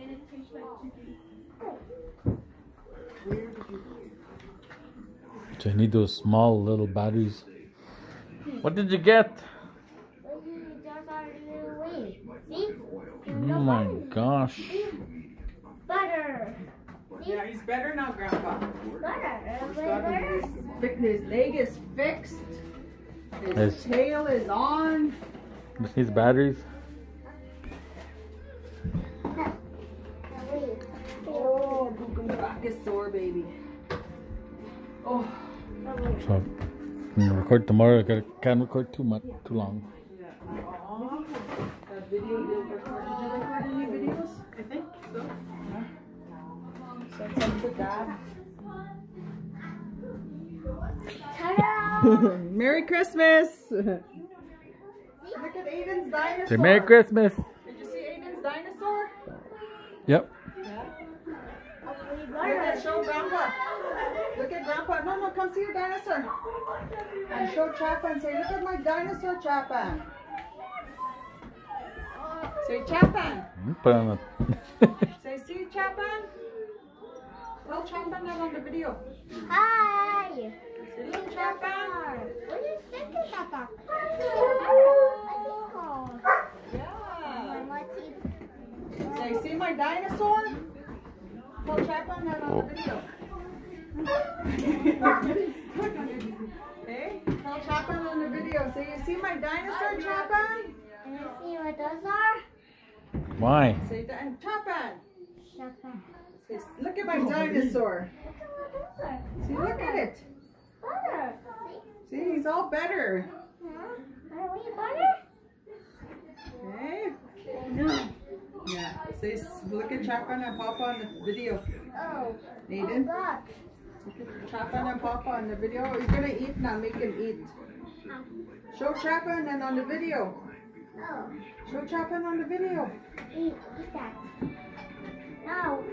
and it tastes like chicken. So I need those small little batteries. What did you get? Mm-hmm. Oh my gosh. Butter. Yeah, he's better now, Grandpa. Butter. He's his, his leg is fixed. His His- tail is on. These batteries? Sore, baby. Oh, So I'm gonna record tomorrow. I can't record too much, too long. yeah. Aw. That video did record. Did you record any videos? I think so. Send some to Dad. Merry Christmas! Look at Aiden's dinosaur. Say Merry Christmas. Did you see Aiden's dinosaur? Yep. Look at show Grandpa. Look at Grandpa. No, no, come see your dinosaur. And show Chappa and say, look at my dinosaur, Chappa. Say Chappa. Put hmm? Say, see Chappa. Tell Chappa that on the video. Hi! Say, look Chappa. What do you think about that? Yeah. Yeah. Say, see my dinosaur? Tell Chappa that on the oh. video. Okay? Tell Chappa on the video. So you see my dinosaur, Chappa? Can you see what those are? Why? Say, "Di- Chappa. Shut up. Say, look at my dinosaur. See, look at it. See? He's all better. Are we butter? Okay? No. Yeah. Say, look at Chapman and Papa on the video. Oh. Aiden, God. look at Chapman and Papa on the video. You're gonna eat now. Make him eat. Show Chapman and on the video. Oh. Show Chapman on the video. Eat, eat that. No.